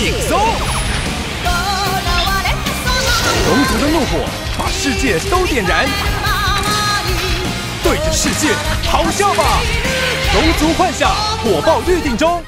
顶松，龙族的怒火把世界都点燃，对着世界咆哮吧，龙族幻想火爆预定中。